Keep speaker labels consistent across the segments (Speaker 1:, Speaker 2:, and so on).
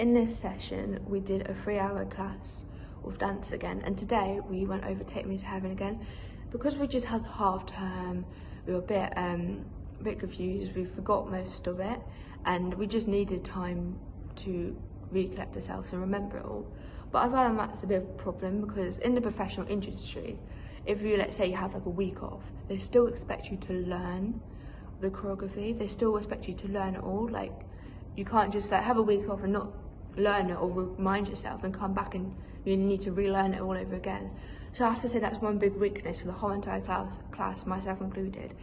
Speaker 1: in this session, we did a three hour class of dance again. And today we went over Take Me to Heaven again. Because we just had half term, we were a bit, um, a bit confused. We forgot most of it. And we just needed time to recollect ourselves and remember it all. But I find that's a bit of a problem because in the professional industry, if you let's say you have like a week off, they still expect you to learn the choreography. They still expect you to learn it all. Like you can't just like have a week off and not learn it or remind yourself and come back and you need to relearn it all over again. So I have to say that's one big weakness for the whole entire class, class myself included,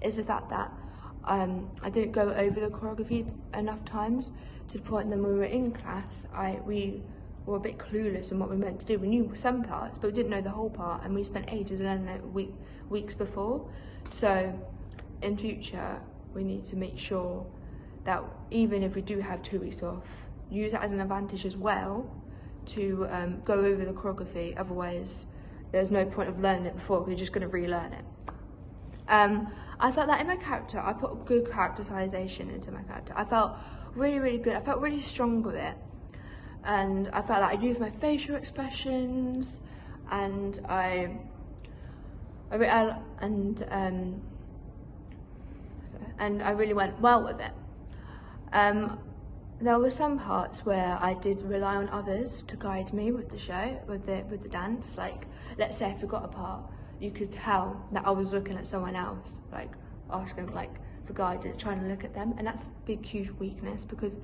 Speaker 1: is the fact that um, I didn't go over the choreography enough times to the point that when we were in class, I we were a bit clueless on what we meant to do. We knew some parts, but we didn't know the whole part, and we spent ages learning it week, weeks before. So, in future, we need to make sure that even if we do have two weeks off, use that as an advantage as well to um, go over the choreography. Otherwise, there's no point of learning it before because you're just going to relearn it. Um, I felt that in my character, I put good characterisation into my character. I felt really, really good. I felt really strong with it and I felt like I used my facial expressions and I, I, I and um, and I really went well with it. Um, there were some parts where I did rely on others to guide me with the show, with the with the dance. Like, let's say I forgot a part, you could tell that I was looking at someone else, like asking like for guidance, trying to look at them, and that's a big, huge weakness because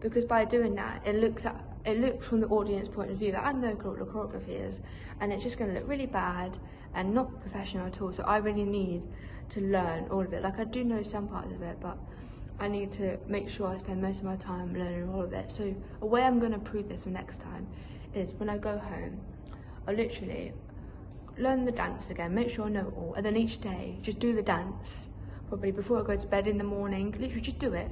Speaker 1: because by doing that, it looks at it looks from the audience point of view that I know what the choreography is, and it's just going to look really bad and not professional at all. So I really need to learn all of it. Like I do know some parts of it, but I need to make sure I spend most of my time learning all of it. So a way I'm going to prove this for next time is when I go home, I literally learn the dance again, make sure I know it all, and then each day just do the dance. Probably before I go to bed in the morning, literally just do it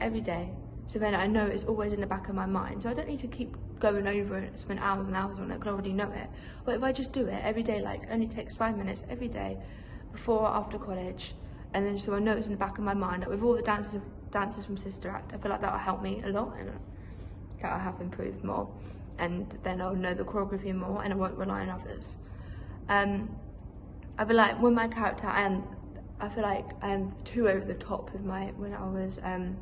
Speaker 1: every day so then I know it's always in the back of my mind. So I don't need to keep going over it, spend hours and hours on it, because I already know it. But if I just do it every day, like only takes five minutes every day, before or after college, and then so I know it's in the back of my mind, like with all the dances dances from Sister Act, I feel like that will help me a lot and that I have improved more. And then I'll know the choreography more and I won't rely on others. Um, I feel like with my character, I am, I feel like I am too over the top with my, when I was, um,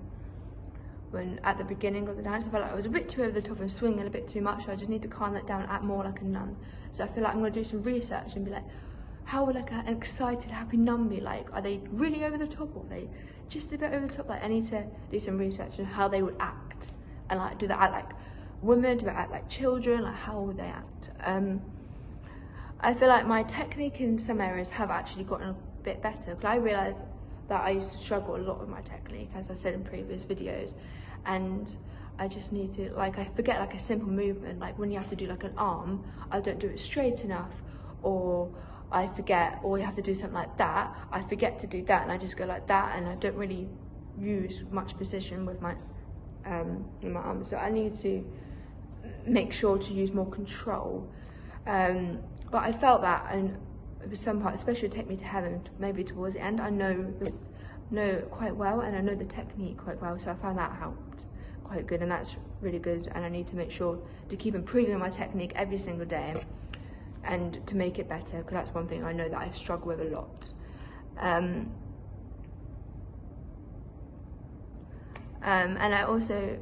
Speaker 1: when at the beginning of the dance I felt like I was a bit too over the top and swinging a bit too much so I just need to calm that down act more like a nun so I feel like I'm going to do some research and be like how like an excited happy nun like are they really over the top or they just a bit over the top? Like I need to do some research on how they would act and like do they act like women? Do they act like children? Like how would they act? Um I feel like my technique in some areas have actually gotten a bit better because I realised that I used to struggle a lot with my technique as I said in previous videos and I just need to like I forget like a simple movement like when you have to do like an arm I don't do it straight enough or I forget or you have to do something like that I forget to do that and I just go like that and I don't really use much precision with my um my arms so I need to make sure to use more control. Um but I felt that and some part especially take me to heaven maybe towards the end I know know quite well and I know the technique quite well so I found that helped quite good and that's really good and I need to make sure to keep improving my technique every single day and to make it better because that's one thing I know that I struggle with a lot. Um, um, and I also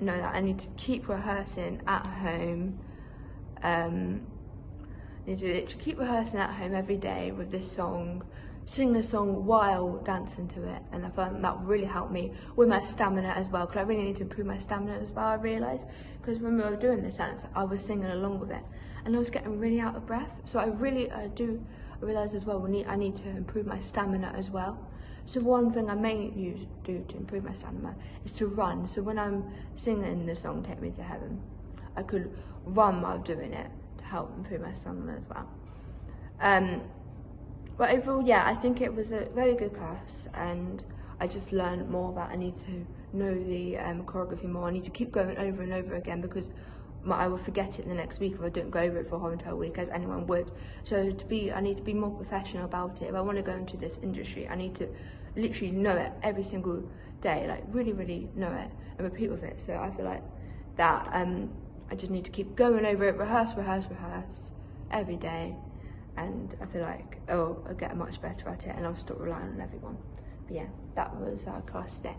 Speaker 1: know that I need to keep rehearsing at home um, I need to keep rehearsing at home every day with this song sing the song while dancing to it and I found that really helped me with my stamina as well because I really need to improve my stamina as well I realised. Because when we were doing this dance I was singing along with it and I was getting really out of breath. So I really I do realise as well we need, I need to improve my stamina as well. So one thing I may use, do to improve my stamina is to run. So when I'm singing the song Take Me to Heaven I could run while doing it to help improve my stamina as well. Um, but overall, yeah, I think it was a very good class and I just learned more about I need to know the um, choreography more. I need to keep going over and over again because my, I will forget it the next week if I don't go over it for a whole entire week as anyone would. So to be, I need to be more professional about it. If I want to go into this industry, I need to literally know it every single day, like really, really know it and repeat with it. So I feel like that um, I just need to keep going over it, rehearse, rehearse, rehearse every day, and I feel like oh I'll get much better at it, and I'll stop relying on everyone. But yeah, that was our class today.